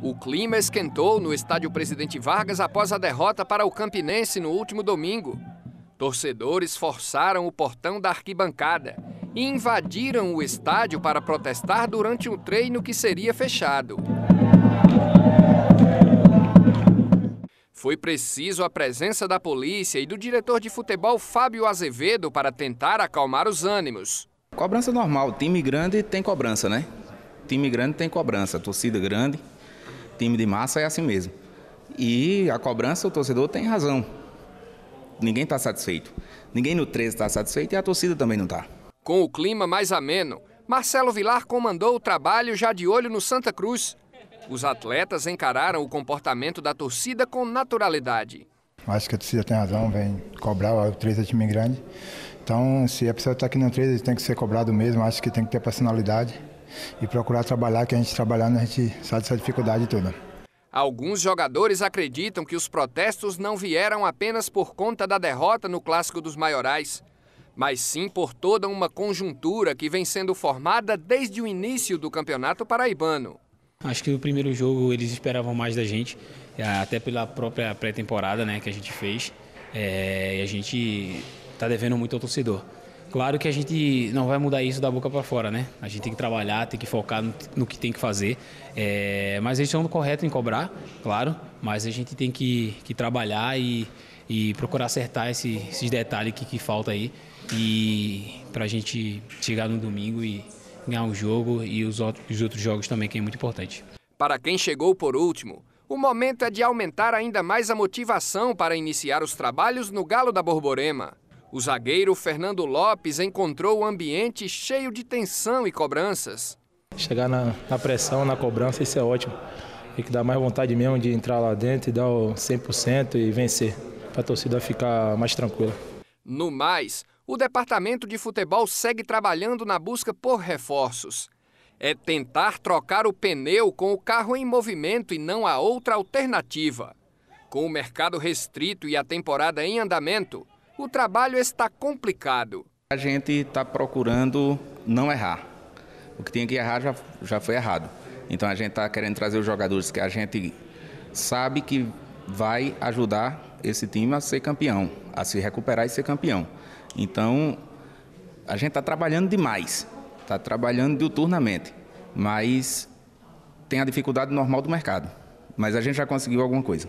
O clima esquentou no estádio Presidente Vargas após a derrota para o Campinense no último domingo. Torcedores forçaram o portão da arquibancada e invadiram o estádio para protestar durante um treino que seria fechado. Foi preciso a presença da polícia e do diretor de futebol Fábio Azevedo para tentar acalmar os ânimos. Cobrança normal, time grande tem cobrança, né? Time grande tem cobrança, torcida grande, time de massa é assim mesmo. E a cobrança, o torcedor tem razão. Ninguém está satisfeito. Ninguém no 13 está satisfeito e a torcida também não está. Com o clima mais ameno, Marcelo Vilar comandou o trabalho já de olho no Santa Cruz. Os atletas encararam o comportamento da torcida com naturalidade. Acho que a torcida tem razão, vem cobrar, o 13 é time grande. Então, se a pessoa está aqui no 13, tem que ser cobrado mesmo, acho que tem que ter personalidade e procurar trabalhar, que a gente trabalhando, a gente sabe dessa dificuldade toda. Alguns jogadores acreditam que os protestos não vieram apenas por conta da derrota no Clássico dos Maiorais, mas sim por toda uma conjuntura que vem sendo formada desde o início do Campeonato Paraibano. Acho que no primeiro jogo eles esperavam mais da gente, até pela própria pré-temporada né, que a gente fez. É, e a gente está devendo muito ao torcedor. Claro que a gente não vai mudar isso da boca para fora, né? A gente tem que trabalhar, tem que focar no, no que tem que fazer. É, mas eles no correto em cobrar, claro, mas a gente tem que, que trabalhar e, e procurar acertar esse, esses detalhes que, que falta aí e para a gente chegar no domingo e ganhar o jogo e os os outros jogos também, que é muito importante. Para quem chegou por último, o momento é de aumentar ainda mais a motivação para iniciar os trabalhos no Galo da Borborema. O zagueiro Fernando Lopes encontrou o ambiente cheio de tensão e cobranças. Chegar na, na pressão, na cobrança, isso é ótimo. Tem que dar mais vontade mesmo de entrar lá dentro e dar o 100% e vencer, para a torcida ficar mais tranquila. No mais, o departamento de futebol segue trabalhando na busca por reforços. É tentar trocar o pneu com o carro em movimento e não há outra alternativa. Com o mercado restrito e a temporada em andamento, o trabalho está complicado. A gente está procurando não errar. O que tinha que errar já, já foi errado. Então a gente está querendo trazer os jogadores que a gente sabe que vai ajudar esse time a ser campeão, a se recuperar e ser campeão. Então a gente está trabalhando demais, está trabalhando diuturnamente, mas tem a dificuldade normal do mercado. Mas a gente já conseguiu alguma coisa.